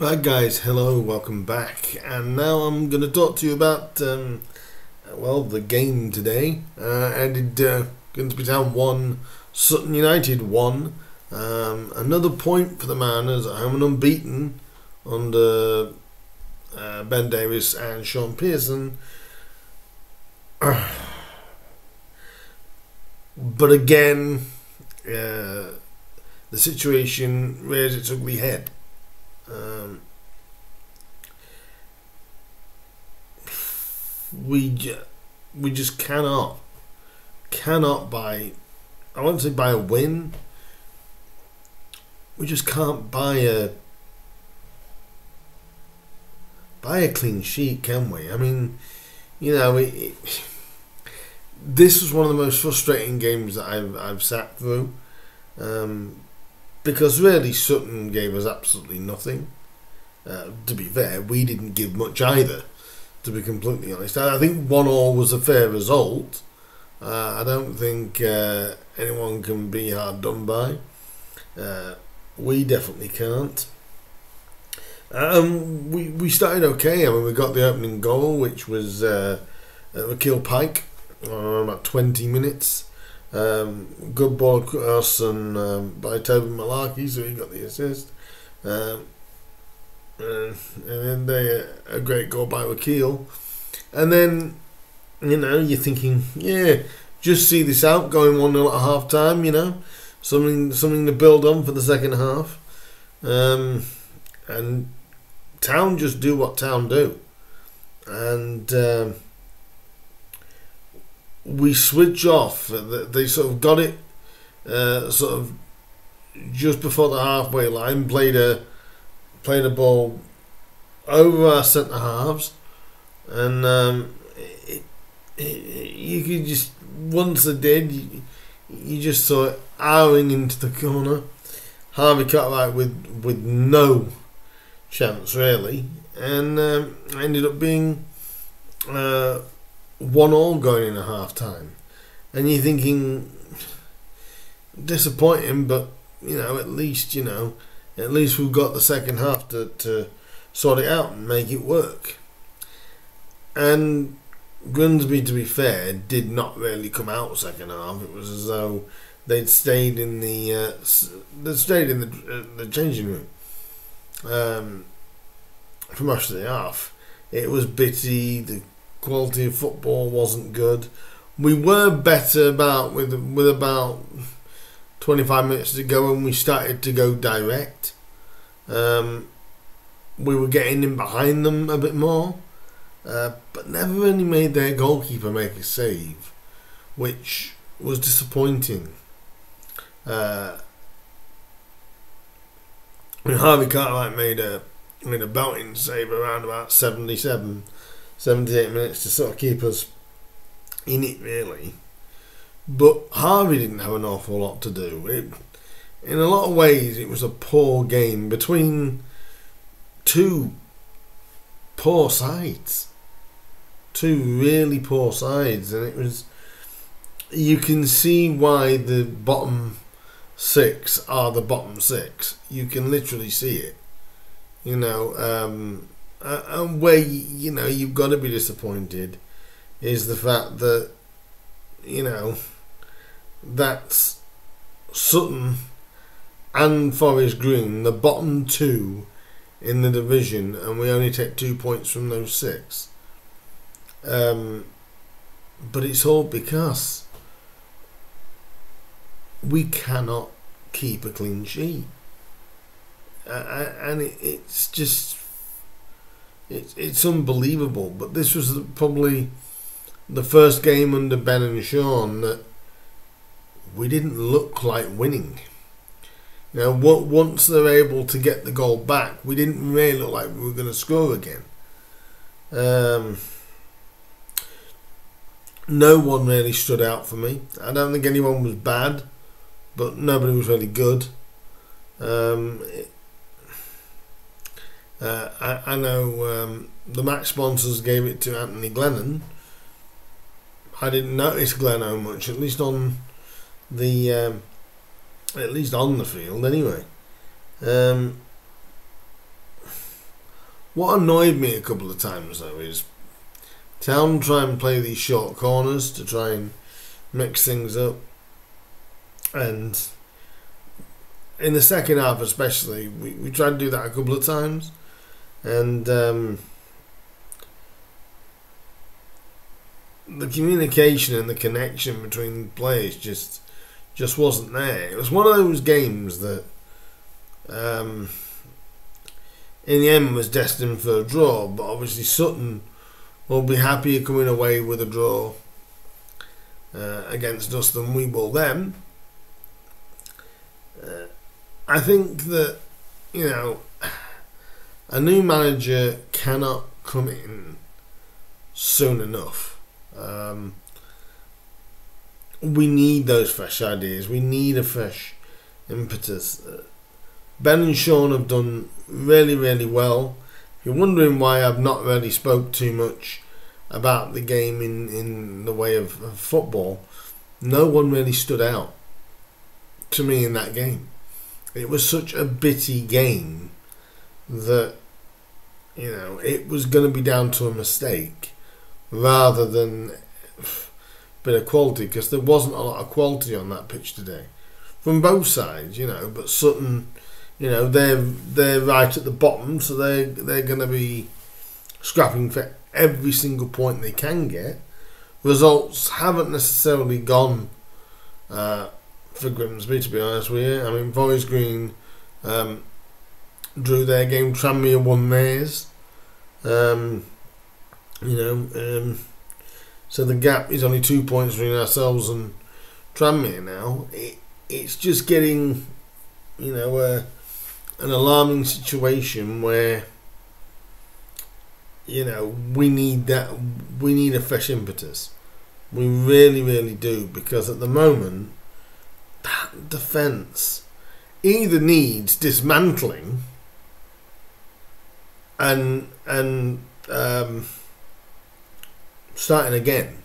Right, guys, hello, welcome back. And now I'm going to talk to you about, um, well, the game today. Uh, ended uh, Grimsby Town 1, Sutton United 1. Um, another point for the Mariners at home and unbeaten under uh, Ben Davies and Shaun Pearson. but again, uh, the situation rears its ugly head. Um, we ju- we just cannot cannot buy. I won't say buy a win. We just can't buy a buy a clean sheet, can we? I mean, you know, it, it, this was one of the most frustrating games that I've I've sat through. Um, because really Sutton gave us absolutely nothing. Uh, to be fair, we didn't give much either. To be completely honest, I think one all was a fair result. Uh, I don't think uh, anyone can be hard done by. Uh, we definitely can't. Um, we we started okay. I mean, we got the opening goal, which was uh, Rekeil Pyke, uh, about twenty minutes. Um, good ball cross and um, by Toby Mullarkey, so he got the assist. Um, and, then they a great goal by Rekeil. And then, you know, you're thinking, yeah, just see this out, going 1 0 at half time, you know, something something to build on for the second half. Um, and Town just do what Town do. And. Um, we switch off. They sort of got it uh, sort of just before the halfway line. Played a played a ball over our centre halves, and um, it, it, you could just once they did, you, you just saw it arrowing into the corner. Harvey Cartwright with with no chance really, and um, ended up being. Uh, one all going in a half time. And you're thinking disappointing, but you know, at least, you know, at least we've got the second half to, to sort it out and make it work. And Grimsby, to be fair, did not really come out second half. It was as though they'd stayed in the uh, they stayed in the uh, the changing room um, for most of the half. It was bitty. The quality of football wasn't good. We were better about with with about 25 minutes to go and we started to go direct. Um, we were getting in behind them a bit more, uh, but never really made their goalkeeper make a save, which was disappointing. Uh, Harvey Cartwright made a made a belting save around about 77 78 minutes to sort of keep us in it, really. But Harvey didn't have an awful lot to do. It, in a lot of ways, it was a poor game between two poor sides. Two really poor sides, and it was. You can see why the bottom six are the bottom six. You can literally see it. You know, um, uh, and where you know you've got to be disappointed is the fact that you know that's Sutton and Forest Green, the bottom two in the division, and we only take two points from those six. Um, but it's all because we cannot keep a clean sheet, uh, and it, it's just it's it's unbelievable. But this was probably the first game under Ben and Shaun that we didn't look like winning. Know, once they're able to get the goal back, we didn't really look like we were going to score again. Um, no one really stood out for me. I don't think anyone was bad, but nobody was really good. Um, it, uh, I, I, know um, the match sponsors gave it to Anthony Glennon. I didn't notice Glennon much, at least on the um, at least on the field anyway. Um, What annoyed me a couple of times though is Town try and play these short corners to try and mix things up, and in the second half especially, we, we tried to do that a couple of times, and um, the communication and the connection between players just just wasn't there. It was one of those games that, um, in the end, was destined for a draw. But obviously, Sutton will be happier coming away with a draw uh, against us than we will them. Uh, I think that, you know, a new manager cannot come in soon enough. Um, we need those fresh ideas. We need a fresh impetus. Uh, ben and Shaun have done really, really well If you're wondering why I've not really spoke too much about the game in, in the way of, of football, no one really stood out to me in that game. It was such a bitty game that you know it was going to be down to a mistake rather than a bit of quality because there wasn't a lot of quality on that pitch today from both sides, you know. But Sutton you know they're they're right at the bottom, so they they're going to be scrapping for every single point they can get. Results haven't necessarily gone uh, for Grimsby, to be honest with you. I mean, Forest Green um, drew their game, Tranmere won theirs. Um, you know, um, so the gap is only two points between ourselves and Tranmere now. It, it's just getting, you know, uh, an alarming situation where you know we need that we need a fresh impetus we really really do because at the moment that defense either needs dismantling and and um, starting again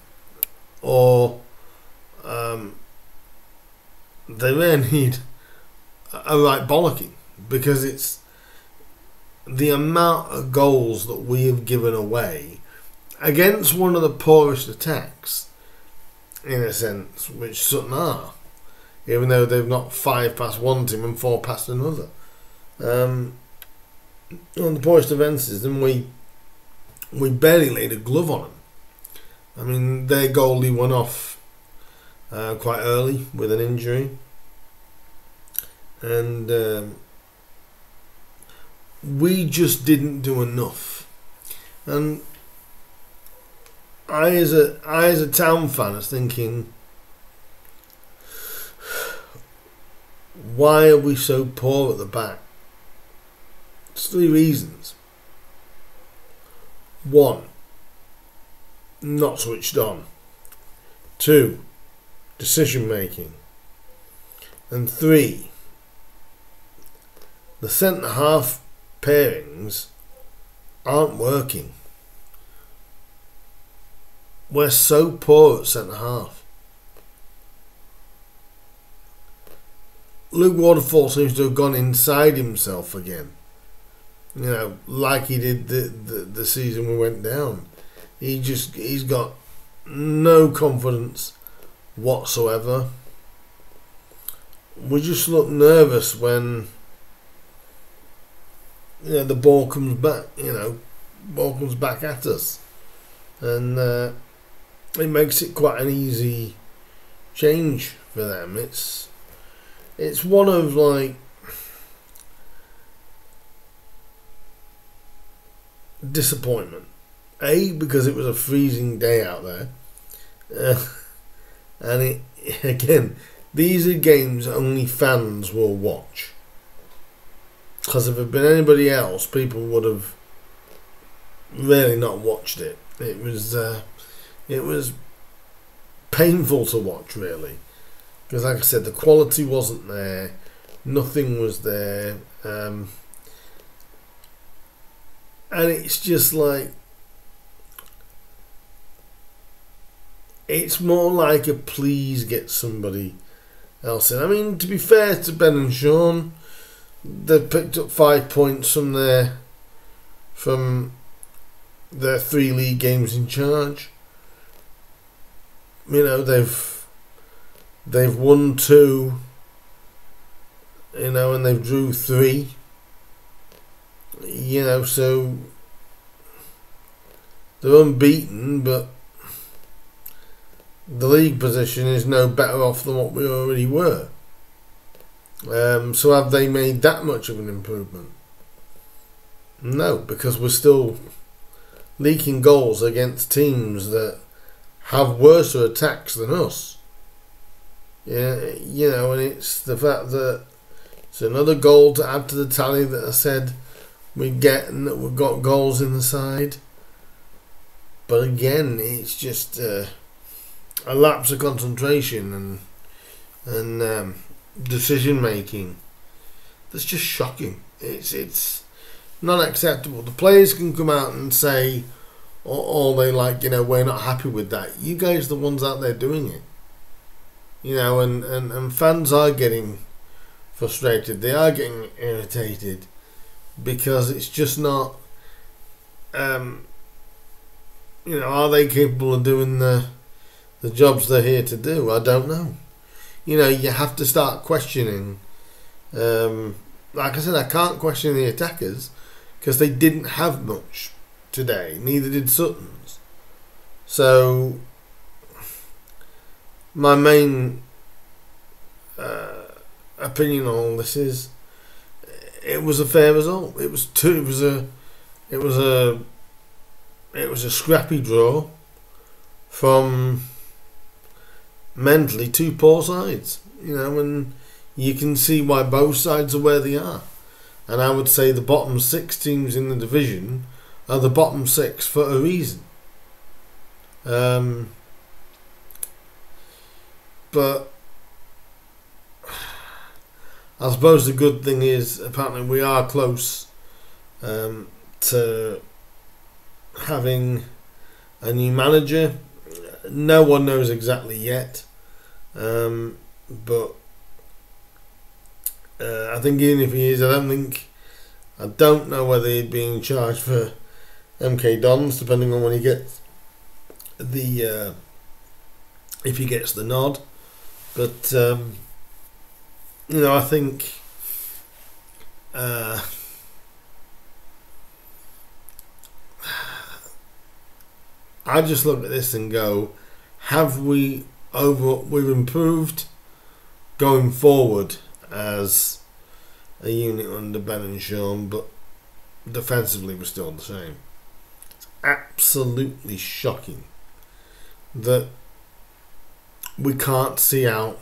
or um, they really need a right bollocking because it's the amount of goals that we have given away against one of the poorest attacks, in a sense, which Sutton are, even though they've not five past one team and four past another. Um, on the poorest defences, then we we barely laid a glove on them. I mean, their goalie went off uh, quite early with an injury, and um, we just didn't do enough. And I, as a I as a town fan, was thinking, why are we so poor at the back? It's three reasons. One, not switched on. Two, decision making. And three, the centre half pairings aren't working. We're so poor at centre half. Luke Waterfall seems to have gone inside himself again. You know, like he did the, the, the season we went down. He just he's got no confidence whatsoever. We just look nervous when you know, the ball comes back, you know, ball comes back at us. And uh, it makes it quite an easy change for them. It's it's one of like disappointment. A because it was a freezing day out there, uh, and it again these are games only fans will watch. Because if it had been anybody else, people would have really not watched it. It was uh, it was painful to watch, really, because like I said, the quality wasn't there, nothing was there, um, and it's just like it's more like a please get somebody else in. I mean, to be fair to Ben and Shaun, they've picked up five points from their from their three league games in charge. You know they've they've won two. You know, and they've drew three. You know, so they're unbeaten, but the league position is no better off than what we already were. Um, so have they made that much of an improvement? No, because we're still leaking goals against teams that have worse attacks than us. Yeah, you know, and it's the fact that it's another goal to add to the tally that I said we get that we've got goals in the side. But again, it's just uh, a lapse of concentration and and um, decision making that's just shocking. It's it's not acceptable. The players can come out and say all they like, you know, we're not happy with that. You guys are the ones out there doing it. You know, and, and, and fans are getting frustrated. They are getting irritated because it's just not um, you know, are they capable of doing the the jobs they're here to do? I don't know. You know, you have to start questioning. Um, like I said, I can't question the attackers because they didn't have much today. Neither did Sutton's. So, my main uh, opinion on all this is, it was a fair result. It was two. It was a. It was a it was a scrappy draw from mentally two poor sides. You know, and you can see why both sides are where they are. And I would say the bottom six teams in the division are the bottom six for a reason. Um, but I suppose the good thing is apparently we are close um, to having a new manager. No one knows exactly yet, um, but uh, I think even if he is, I don't think I don't know whether he'd be in charge for MK Dons, depending on when he gets the uh, if he gets the nod. But um, you know, I think. Uh, I just look at this and go, have we over we've improved going forward as a unit under Ben and Shaun, but defensively we're still the same. It's absolutely shocking that we can't see out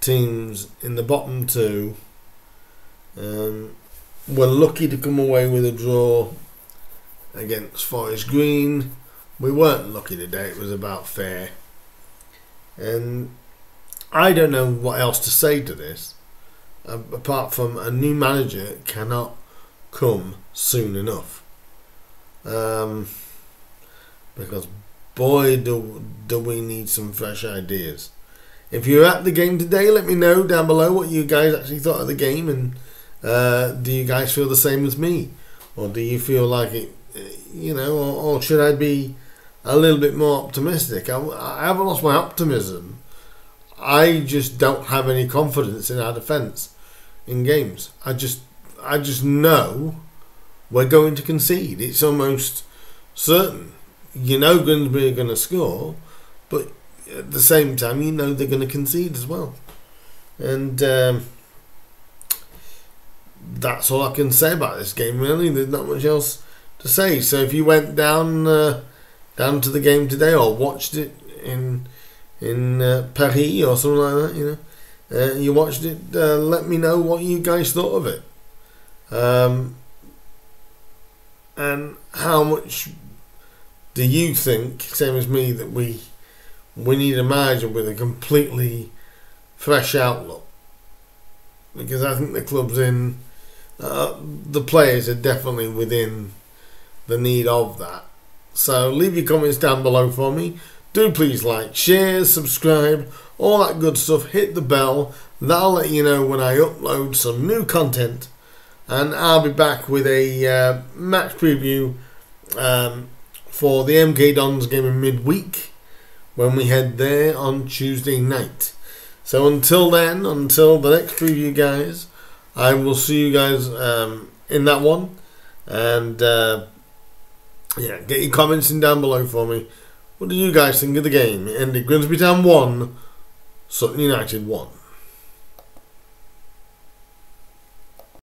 teams in the bottom two. Um, we're lucky to come away with a draw against Forest Green we weren't lucky today. It was about fair. And I don't know what else to say to this, apart from a new manager cannot come soon enough. Um, because boy, do, do we need some fresh ideas. If you're at the game today, let me know down below what you guys actually thought of the game, and uh, do you guys feel the same as me, or do you feel like it, you know, or, or should I be a little bit more optimistic. I, I haven't lost my optimism. I just don't have any confidence in our defence in games. I just I just know we're going to concede. It's almost certain. You know Grimsby are going to score, but at the same time, you know they're going to concede as well. And um, that's all I can say about this game, really. There's not much else to say. So if you went down. Uh, down to the game today or watched it in in uh, Paris or something like that, you know, uh, you watched it, uh, let me know what you guys thought of it. Um, and how much do you think, same as me, that we we need a manager with a completely fresh outlook? Because I think the club's in, uh, the players are definitely within the need of that. So leave your comments down below for me. Do please like, share, subscribe, all that good stuff. Hit the bell. That'll let you know when I upload some new content. and I'll be back with a uh, match preview um, for the MK Dons game in midweek when we head there on Tuesday night. So until then, until the next preview, guys, I will see you guys um, in that one. And uh, yeah, get your comments in down below for me. What did you guys think of the game? It ended Grimsby Town 1, Sutton United 1.